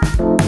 Bye.